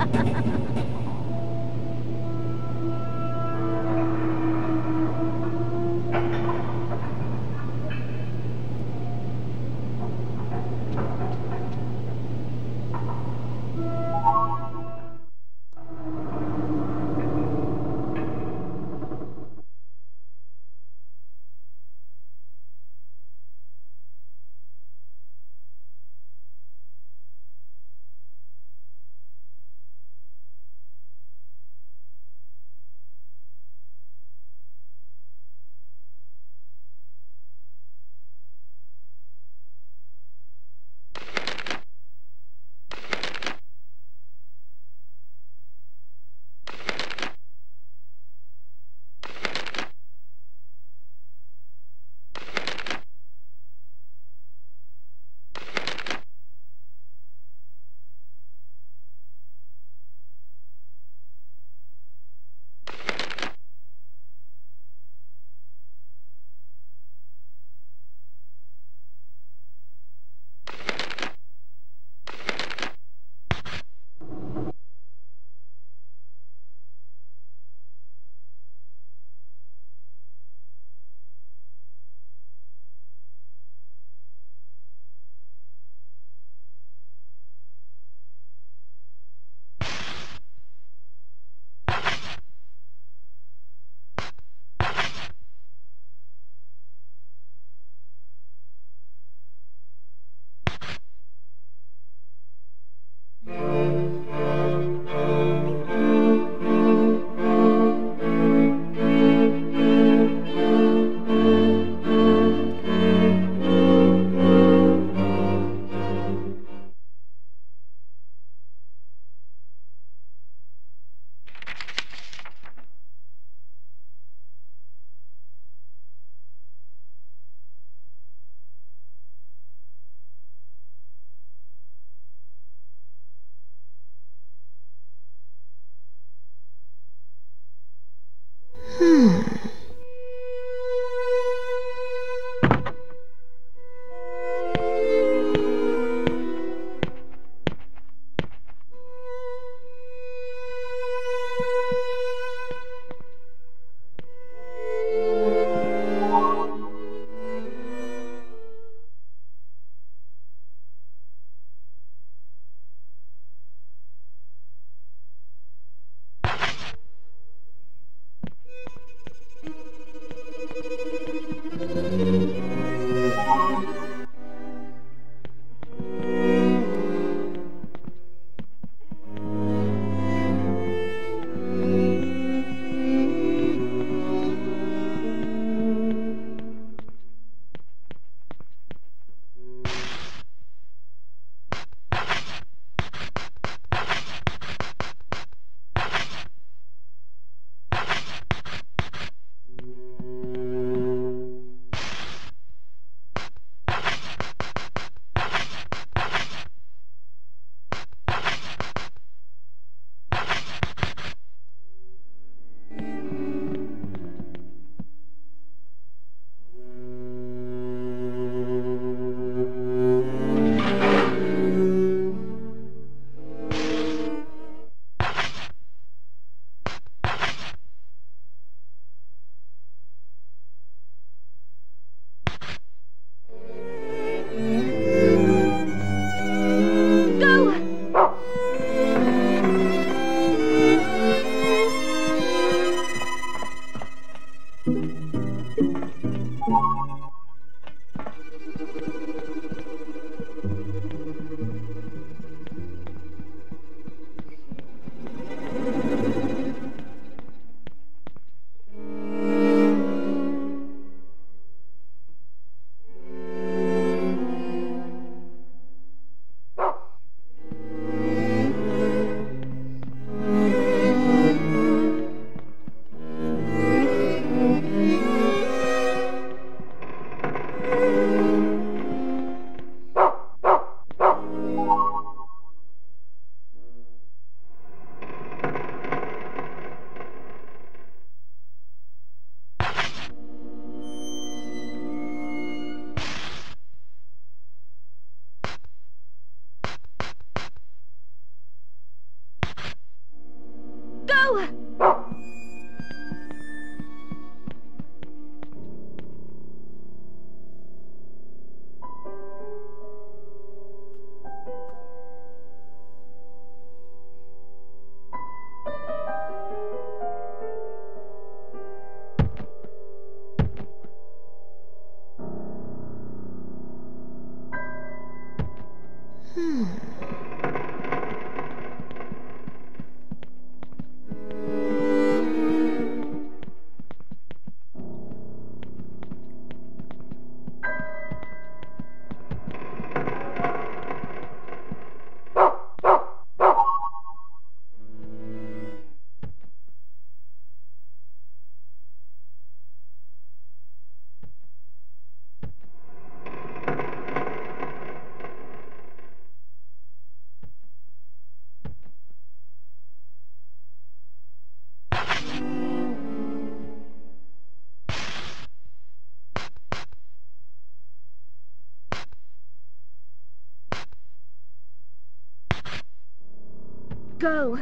Ha ha ha ha! Go!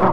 うん。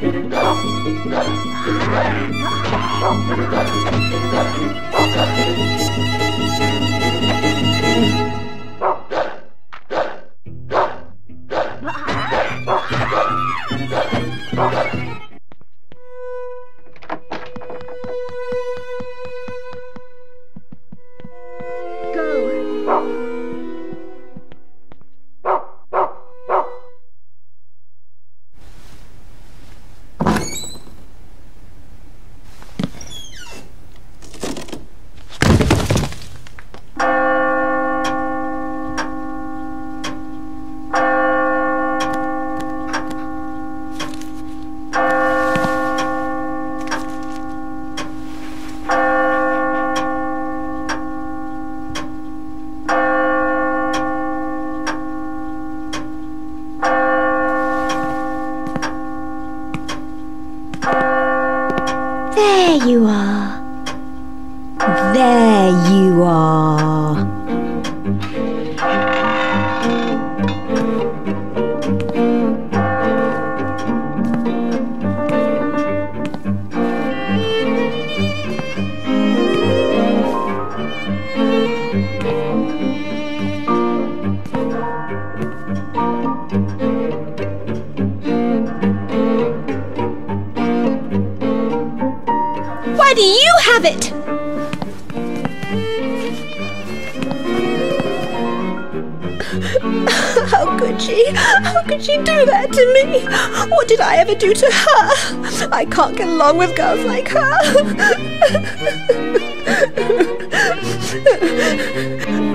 Thank you. Why do you have it? How could she? How could she do that to me? What did I ever do to her? I can't get along with girls like her.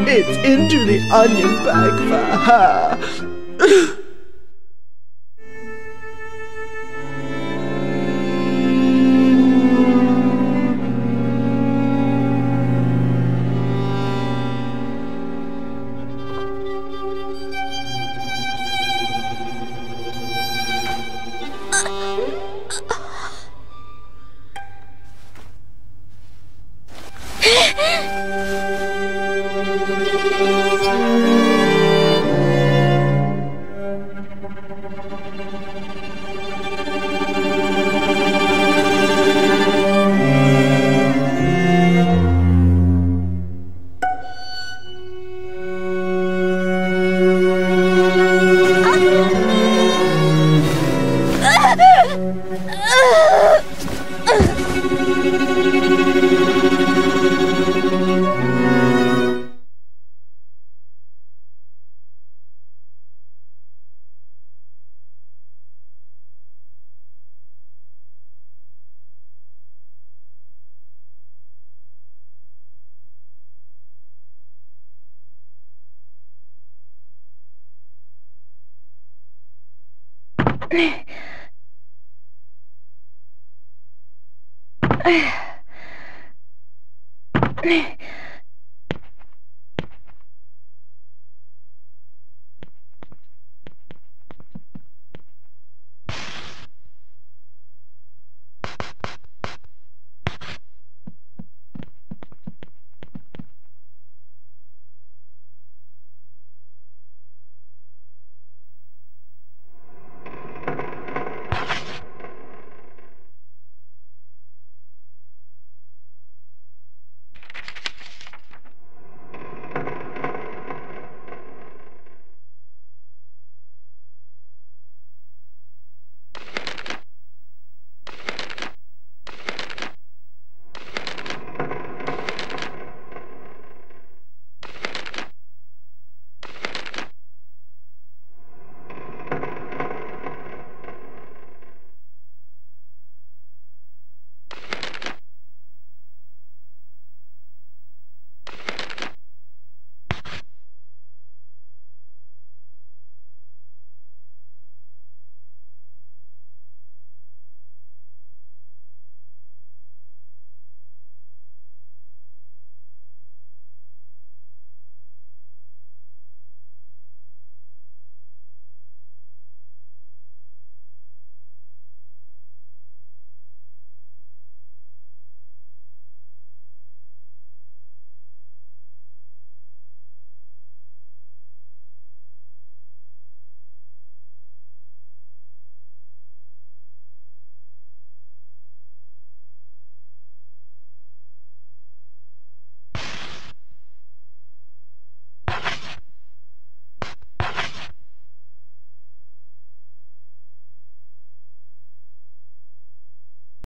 it's into the onion bag for her. Ugh.